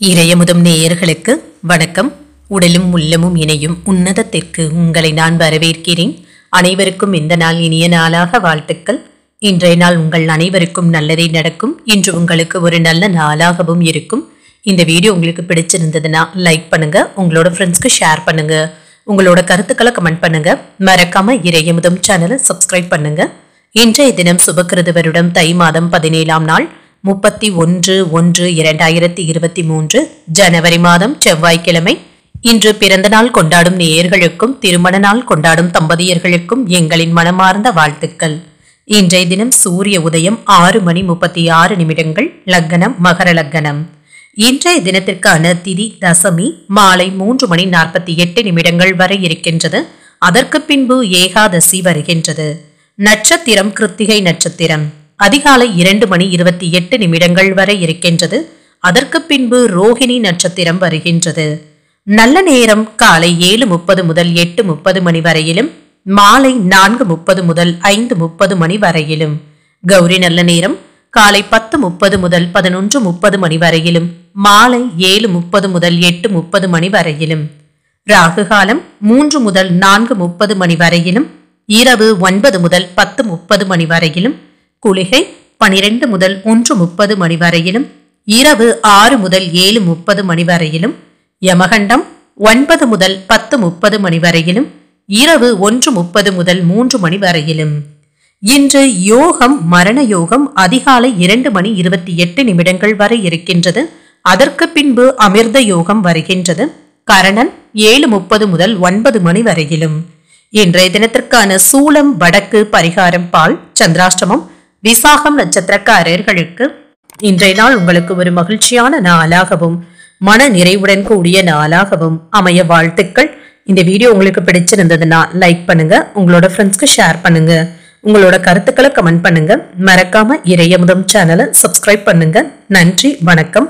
இறையமுதம் நேயர்களுக்கு வணக்கம். உடலும் உள்ளமும் இணையும் உன்னதத்திற்கு உங்களை நான் வரவேற்கிறேன். அனைவருக்கும் இந்த நாள் இனிய நாளாக வாழ்த்துக்கள். இன்றைய நாள் உங்கள் அனைவருக்கும் நல்லதே நடக்கும். இன்று உங்களுக்கு ஒரு நல்ல நாளாகவும் இருக்கும். இந்த வீடியோ உங்களுக்கு பிடிச்சிருந்ததுன்னா லைக் பண்ணுங்க. உங்களோட ஃப்ரெண்ட்ஸ்க்கு ஷேர் பண்ணுங்க. உங்களோட கருத்துக்களை கமெண்ட் பண்ணுங்க. மறக்காம இறையமுதம் சேனலை சப்ஸ்கிரைப் பண்ணுங்க. இன்றைய தினம் சுபக்கிருது வருடம் தை மாதம் பதினேழாம் நாள். முப்பத்தி ஒன்று ஒன்று இரண்டாயிரத்தி இருபத்தி மூன்று ஜனவரி மாதம் செவ்வாய்க்கிழமை. இன்று பிறந்த நாள் கொண்டாடும் நேயர்களுக்கும் திருமண நாள் கொண்டாடும் தம்பதியர்களுக்கும் எங்களின் மனமார்ந்த வாழ்த்துக்கள். இன்றைய தினம் சூரிய உதயம் ஆறு மணி முப்பத்தி ஆறு நிமிடங்கள் லக்னம் மகர லக்னம். இன்றைய தினத்திற்கான திதி தசமி மாலை மூன்று மணி நாற்பத்தி எட்டு நிமிடங்கள் வரை இருக்கின்றது. அதற்கு பின்பு ஏகாதசி வருகின்றது. நட்சத்திரம் கிருத்திகை நட்சத்திரம். அதிகாலை இரண்டு மணி இருபத்தி எட்டு நிமிடங்கள் வரை இருக்கின்றது. அதற்கு பின்பு ரோஹிணி நட்சத்திரம் வருகின்றது. நல்ல நேரம் காலை ஏழு முப்பது முதல் எட்டு முப்பது மணி வரையிலும் மாலை நான்கு முப்பது முதல் ஐந்து முப்பது மணி வரையிலும். கௌரி நல்ல நேரம் காலை பத்து முப்பது முதல் பதினொன்று முப்பது மணி வரையிலும் மாலை ஏழு முப்பது முதல் எட்டு முப்பது மணி வரையிலும். ராகு காலம் மூன்று முதல் நான்கு முப்பது மணி வரையிலும் இரவு ஒன்பது முதல் பத்து முப்பது மணி வரையிலும் குளிகை பனிரெண்டு முதல் ஒன்று முப்பது மணி வரையிலும் இரவு ஆறு முதல் ஏழு முப்பது மணி வரையிலும் யமகண்டம் ஒன்பது முதல் பத்து முப்பது மணி வரையிலும் இரவு ஒன்று முப்பது முதல் மூன்று மணி வரையிலும். இன்று யோகம் மரண யோகம் அதிகாலை இரண்டு மணி இருபத்தி எட்டு நிமிடங்கள் வரை இருக்கின்றது. அதற்கு பின்பு அமிர்த யோகம் வருகின்றது. கரணன் ஏழு முப்பது முதல் ஒன்பது மணி வரையிலும். இன்றைய தினத்திற்கான சூலம் வடக்கு பரிகாரம் பால் சந்திராஷ்டமம் விசாகம் நட்சத்திரக்காரர்களுக்கு இன்றைய நாள் உங்களுக்கு ஒரு மகிழ்ச்சியான நாளாகவும் மன நிறைவுடன் கூடிய நாளாகவும் அமைய வாழ்த்துக்கள். இந்த வீடியோ உங்களுக்கு பிடிச்சிருந்ததுன்னா லைக் பண்ணுங்க உங்களோட ஃப்ரெண்ட்ஸ்க்கு ஷேர் பண்ணுங்க உங்களோட கருத்துக்களை கமெண்ட் பண்ணுங்க. மறக்காம இறையமுதம் சேனலை சப்ஸ்கிரைப் பண்ணுங்க. நன்றி வணக்கம்.